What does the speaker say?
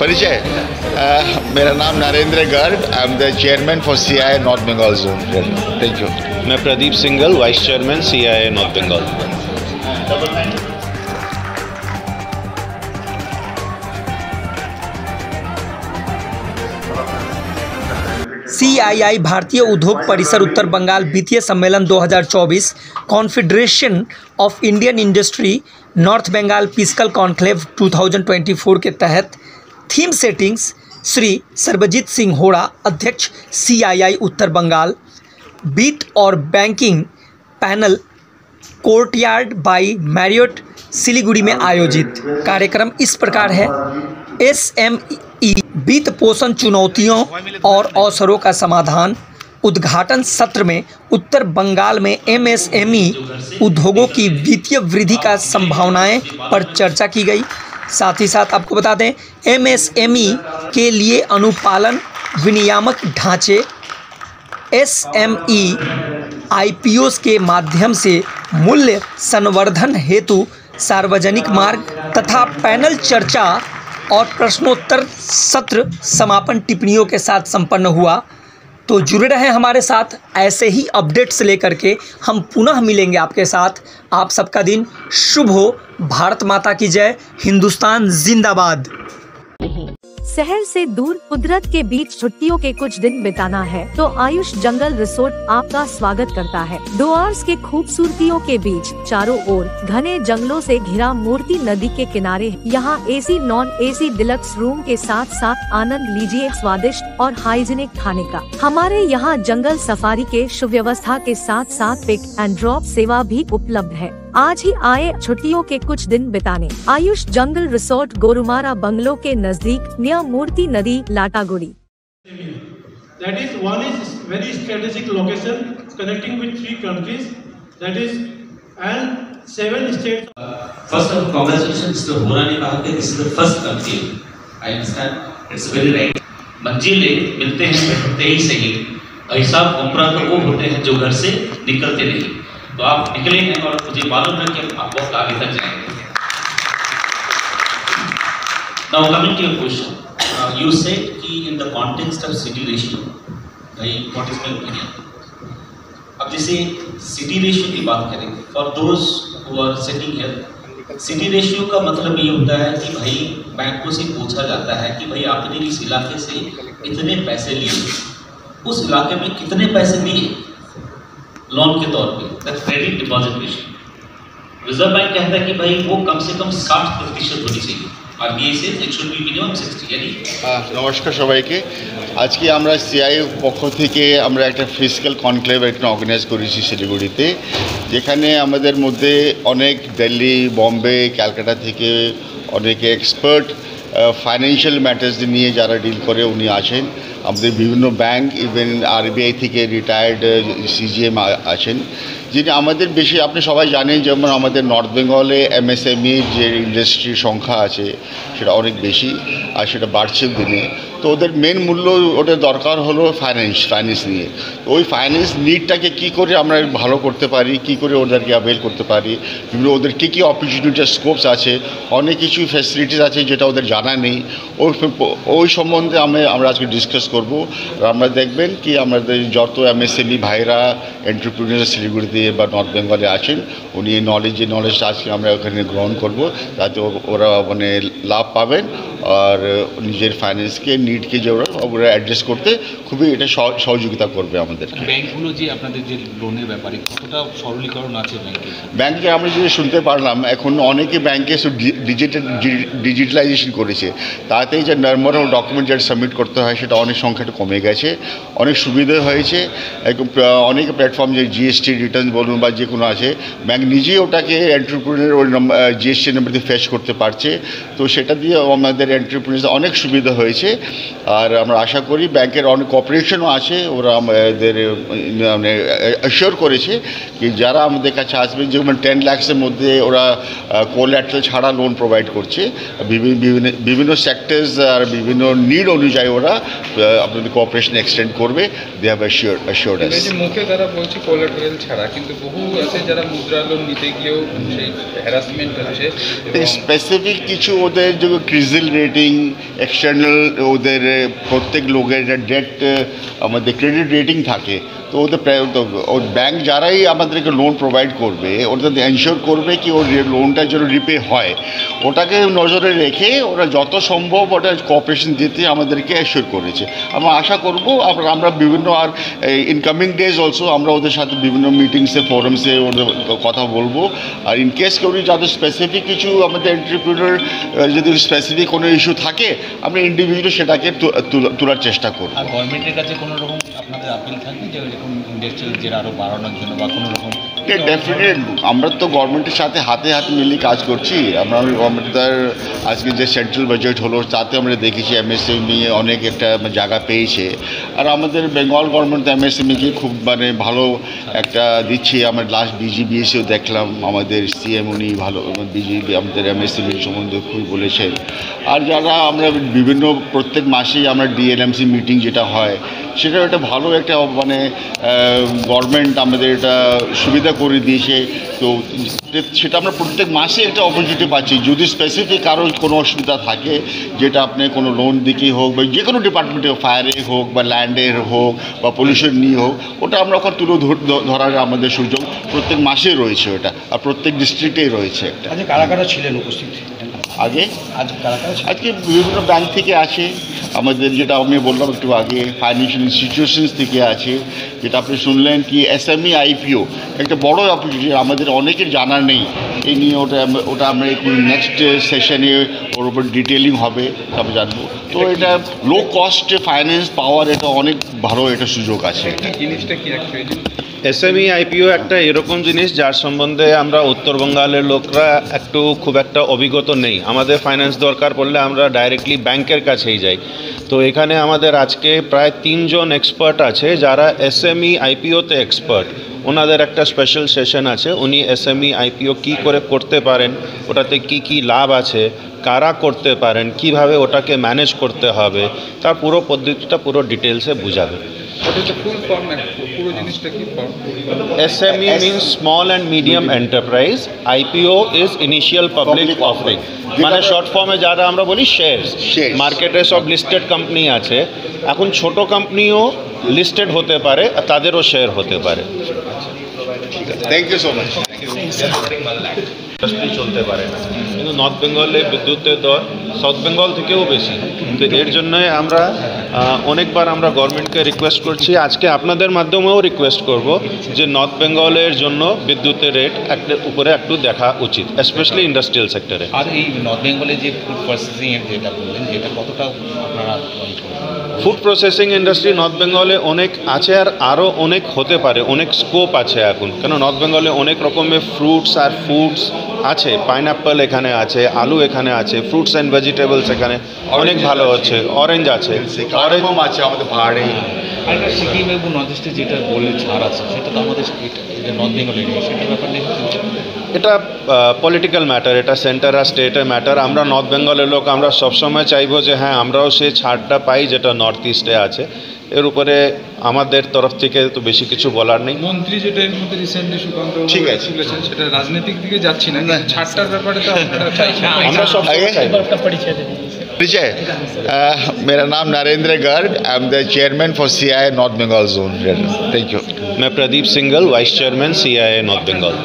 परिचय Uh, मेरा नाम Narendra Garg. I am the chairman for C I North Bengal zone thank you मैं Pradeep Singal vice chairman C I A North Bengal CII भारतीय उद्योग परिसर उत्तर बंगाल वित्तीय सम्मेलन 2024 Confederation of Indian Industry North Bengal fiscal conclave 2024 के तहत theme settings Shri Sarvajit Singh Hora, अध्यक्ष सीआईआई उत्तर बंगाल, बीट और banking panel Courtyard by Marriott Siliguri में आयोजित कार्यक्रम इस प्रकार है। एस एम ई वित्त पोषण चुनौतियों और अवसरों का समाधान उद्घाटन सत्र में उत्तर बंगाल में एमएसएमई उद्योगों की वित्तीय वृद्धि का संभावनाएँ पर चर्चा की गई। साथ ही साथ आपको बता दें, एमएसएमई के लिए अनुपालन विनियामक ढांचे एस एम ई आई के माध्यम से मूल्य संवर्धन हेतु सार्वजनिक मार्ग तथा पैनल चर्चा और प्रश्नोत्तर सत्र समापन टिप्पणियों के साथ संपन्न हुआ। तो जुड़े रहें हमारे साथ। ऐसे ही अपडेट्स लेकर के हम पुनः मिलेंगे आपके साथ। आप सबका दिन शुभ हो। भारत माता की जय। हिंदुस्तान जिंदाबाद। शहर से दूर कुदरत के बीच छुट्टियों के कुछ दिन बिताना है तो आयुष जंगल रिसोर्ट आपका स्वागत करता है। डोआर्स के खूबसूरतियों के बीच चारों ओर घने जंगलों से घिरा मूर्ति नदी के किनारे, यहाँ AC non AC deluxe room के साथ साथ आनंद लीजिए स्वादिष्ट और हाइजीनिक खाने का। हमारे यहाँ जंगल सफारी के सुव्यवस्था के साथ साथ पिक एंड ड्रॉप सेवा भी उपलब्ध है। आज ही आए छुट्टियों के कुछ दिन बिताने। Ayush jungle resort Gorumara bungalow के नज़दीक निया मूर्ति नदी Lataguri. That is one is very strategic location connecting with three countries that is and seven state first of conversation mister Horani बात के this is the first country I understand it's very right मंजिल है मिलते हैं तेईस से ही ऐसा उम्र तो वो होते हैं जो घर से निकलते नहीं तो आप निकले हैं और मुझे मालूम है कि आप बहुत आगे तक जाएँगे। Coming to your question, uh, you said कि the context of city ratio, भाई what is my opinion? अब जैसे सिटी रेशियो की बात करें for those who are sitting here CD ratio का मतलब ये होता है कि भाई बैंकों से पूछा जाता है कि भाई आपने इस इलाके से इतने पैसे लिए? उस इलाके में कितने पैसे दिए? लोन के तौर पे credit deposit ratio reserve bank कहता है कि भाई वो कम से कम साठ प्रतिशत होनी चाहिए आरबीआई से it should be minimum sixty यानी আহ, নমস্কার সবাইকে আজকে আমরা সিআই পক্ষ থেকে আমরা একটা ফিজিক্যাল কনক্লেভ এখানে অর্গানাইজ করেছি শিলিগুড়িতে যেখানে আমাদের মধ্যে অনেক দিল্লি বম্বে ক্যালকাটা থেকে অনেক এক্সপার্ট ফাইন্যান্সিয়াল ম্যাটার্স নিয়ে যারা ডিল করে উনি আছেন। আমাদের বিভিন্ন ব্যাংক ইভেন আরবিআই থেকে রিটায়ার্ড সিজিএম আছেন। যিনি আমাদের বেশি, আপনি সবাই জানেন যেমন আমাদের নর্থ বেঙ্গলে এমএসএমইর যে ইন্ডাস্ট্রির সংখ্যা আছে, সেটা অনেক বেশি আর সেটা বাড়ছে দিনে। তো ওদের মেন মূল্য ওটা দরকার হলো ফাইন্যান্স ফাইন্যান্স নিয়ে। ওই ফাইন্যান্স নিডটাকে কী করে আমরা ভালো করতে পারি, কী করে ওদেরকে অ্যাভেল করতে পারি, বিভিন্ন ওদের কী কী অপরচুনিটি স্কোপস আছে, অনেক কিছু ফ্যাসিলিটিস আছে যেটা ওদের জানা নেই। ওই ওই সম্বন্ধে আমি, আমরা আজকে ডিসকাস করব। আর আমরা দেখবেন কি আমাদের যত এমএসএমই ভাইরা এন্টারপ্রিনিয়ার শিলিগুড়িতে বা নর্থ বেঙ্গলে আছেন উনি এই নলেজ যে নলেজটা আজকে আমরা ওখানে গ্রহণ করব তাতে ওরা মানে লাভ পাবেন আর নিজের ফাইন্যান্সকে নিডকে যে ওরা ওরা অ্যাড্রেস করতে খুবই এটা সহ- সহযোগিতা করবে আমাদের ব্যাংকগুলো যে আপনাদের যে লোনের ব্যাপারে কতটা সরলীকরণ আছে ব্যাংকে? ব্যাংকে আমরা যদি শুনতে পারলাম এখন অনেকে ব্যাংকে ডিজিটাল ডিজিটালাইজেশন করেছে। তাতে যে নর্মাল ডকুমেন্ট যেটা সাবমিট করতে হয় সেটা অনেক সংখ্যাটা কমে গেছে অনেক সুবিধা হয়েছে। অনেক প্ল্যাটফর্ম যে জিএসটি রিটার্ন বলুন বা যে কোনো আছে, ব্যাংক নিজেই ওটাকে এন্টারপ্রিনার ওই জিএসটি নাম্বার দিয়ে ফেস করতে পারছে। তো সেটা দিয়ে আমাদের এন্টারপ্রিনার অনেক সুবিধা হয়েছে। আর আমরা আশা করি ব্যাংকের অনেক কপারেশনও আছে, ওরা আমাদের মানে অ্যাসিওর করেছে কি যারা আমাদের কাছে আসবে, যেমন টেন ল্যাক্সের মধ্যে ওরা কোল্যাটারাল ছাড়া লোন প্রোভাইড করছে। বিভিন্ন বিভিন্ন সেক্টরস আর বিভিন্ন নিড অনুযায়ী ওরা আপনাদের কোঅপারেশন এক্সটেন্ড করবে। দে হ্যাভ অ্যাসিওর যে মুখে তারা বলছে কোলাটারাল ছাড়া কিন্তু বহু আছে যারা মুদ্রা লোন নিতে গিয়েও সেই হ্যারাসমেন্ট হচ্ছে। স্পেসিফিক কিছু ওদের যে ক্রিজিল রেটিং এক্সটার্নাল ওদের প্রত্যেক লোকের ডেট আমাদের ক্রেডিট রেটিং থাকে, তো ওদের ব্যাংক যারাই আমাদেরকে লোন প্রোভাইড করবে ওটা এনশিওর করবে কি ওর লোনটা যেন রিপে হয়। ওটাকে নজরে রেখে ওরা যত সম্ভব ওটা কোঅপারেশন দিতে আমাদেরকে অ্যাসিওর করেছে। আমরা আশা করব, আমরা বিভিন্ন আর ইনকামিং ডেজ অলসো আমরা ওদের সাথে বিভিন্ন মিটিংসে ফোরামসে ওদের কথা বলব। আর ইন কেস কেউ যাদের স্পেসিফিক কিছু আমাদের এন্টারপ্রিনার যদি স্পেসিফিক কোনো ইস্যু থাকে আমরা ইন্ডিভিজুয়ালি সেটাকে তোলার চেষ্টা করব। আর গভর্নমেন্টের কাছে কোনো রকম আপনাদের আপিল থাকবে যে এরকম ইন্ডাস্ট্রিয়াল জেরা আরও বাড়ানোর জন্য বা কোনো রকম ডেফিনেট আমরা তো গভর্নমেন্টের সাথে হাতে হাতে মিলিয়ে কাজ করছি। আমরা গভর্নমেন্টের আজকে যে সেন্ট্রাল বাজেট হলো তাতে আমরা দেখেছি এমএসএমই অনেক একটা জায়গা পেয়েছে। আর আমাদের বেঙ্গল গভর্নমেন্ট এমএসএমইকে খুব মানে ভালো একটা দিচ্ছে আমরা লাস্ট বিজিবিএসিও দেখলাম, আমাদের সিএম উনি ভালো বিজিবি আমাদের এমএসএমই সম্বন্ধে খুবই বলেছেন। আর যারা আমরা বিভিন্ন, প্রত্যেক মাসেই আমরা ডিএলএমসি মিটিং যেটা হয় সেটা একটা ভালো একটা মানে গভর্নমেন্ট আমাদের এটা সুবিধা করে দিয়েছে। তো সেটা আমরা প্রত্যেক মাসে একটা অপরচুনিটি পাচ্ছি। যদি স্পেসিফিক কারও কোনো অসুবিধা থাকে, যেটা আপনি কোনো লোন দিকেই হোক বা যে কোনো ডিপার্টমেন্টে ফায়ারে হোক বা ল্যান্ডের হোক বা পলিউশন নিয়ে হোক, ওটা আমরা ওখানে তুলে ধর- ধ- ধরার সুযোগ প্রত্যেক মাসে রয়েছে ওটা আর প্রত্যেক ডিস্ট্রিক্টেই রয়েছে একটা। আজকে কারা কারা ছিলেন উপস্থিত? আগে? আজকে বিভিন্ন ব্যাংক থেকে আছে আমাদের যেটা আমি বললাম একটু আগে ফাইন্যান্সিয়াল ইনস্টিটিউশনস থেকে আছে যেটা আপনি শুনলেন কি এসএমই আইপিও একটা বড় অপরচুনিটি আমাদের অনেকের জানা নেই। এই নিয়ে ওটা আমরা- ওটা আমরা নেক্সট সেশনে ওর উপর ডিটেলিং হবে সব জানব। তো এটা লো কস্ট ফাইন্যান্স পাওয়ার এটা অনেক ভালো এটা সুযোগ আছে। জিনিসটা কি এসএমই আইপিও একটা এরকম জিনিস যার সম্বন্ধে আমরা উত্তর বঙ্গালের লোকরা একটু খুব একটা অভিজ্ঞতা নেই। আমাদের ফাইন্যান্স দরকার পড়লে আমরা ডাইরেক্টলি ব্যাংকের কাছেই যাই। তো এখানে আমাদের আজকে প্রায় তিনজন এক্সপার্ট আছে যারা এসএমই আইপিওতে এক্সপার্ট ওনাদের একটা স্পেশাল সেশন আছে, উনি এসএমই আইপিও কী করে করতে পারেন, ওটাতে কি কি লাভ আছে, কারা করতে পারেন, কীভাবে ওটাকে ম্যানেজ করতে হবে, তার পুরো পদ্ধতিটা পুরো ডিটেলসে বুঝাবে। ওটা হচ্ছে ফুল ফর্ম পুরো জিনিসটা কি form SME means small and medium enterprise. IPO is initial public offering. মানে শর্ট ফর্মে যারা আমরা বলি শেয়ারস Shares. মার্কেটে সব লিস্টেড কোম্পানি আছে। এখন ছোট কোম্পানিও লিস্টেড হতে পারে আর তাদেরও শেয়ার হতে পারে। Thank you so much industry চলতে পারে না কিন্তু নর্থ বেঙ্গলে বিদ্যুতের দর সাউথ বেঙ্গল থেকেও বেশি তো এর জন্যই আমরা অনেকবার আমরা গভর্নমেন্টকে রিকোয়েস্ট করছি আজকে আপনাদের মাধ্যমেও রিকোয়েস্ট করব যে নর্থ বেঙ্গলের জন্য বিদ্যুতের রেট একটা উপরে একটু দেখা উচিত স্পেশালি ইন্ডাস্ট্রিয়াল সেক্টরে আর এই নর্থ বেঙ্গলে যে ফুড প্রসেসিং যেটা বললেন যেটা কতটা আপনারা? ফুড প্রসেসিং ইন্ডাস্ট্রি নর্থ বেঙ্গলে অনেক আছে আর আরও অনেক হতে পারে, অনেক স্কোপ আছে এখন। কেন? নর্থ বেঙ্গলে অনেক রকমের ফ্রুটস আর ফুডস আছে পাইনঅ্যাপল এখানে আছে আলু এখানে আছে ফ্রুটস অ্যান্ড ভেজিটেবলস এখানে অনেক ভালো হচ্ছে অরেঞ্জ আছে অরেঞ্জ আছে আমাদের পাহাড়ে। আর সিকিম এবং নর্থ ইস্টে যেটা বললে ছাড় আছে সেটা তো আমাদের এটা এটা নর্থ বেঙ্গল এরিয়া সেটার ব্যাপার নিয়ে এটা পলিটিক্যাল ম্যাটার এটা সেন্টার আর স্টেটের ম্যাটার আমরা নর্থ বেঙ্গলের লোক আমরা সবসময় চাইব যে হ্যাঁ আমরাও সেই ছাড়টা পাই যেটা নর্থ ইস্টে আছে। এর উপরে আমাদের তরফ থেকে তো বেশি কিছু বলার নেই মন্ত্রী যেটা এর মধ্যে রিসেন্টলি সুকান্ত ঠিক আছে। তুলেছেন সেটা রাজনৈতিক দিকে যাচ্ছি না কিন্তু ছাড়টার ব্যাপারে তো আপনারা চাইছেন আমরা সব आगे? চাইবো परिचय Uh, मेरा नाम Narendra Garg I am the chairman for C I North Bengal zone thank you मैं Pradeep Singhal vice chairman C I A North Bengal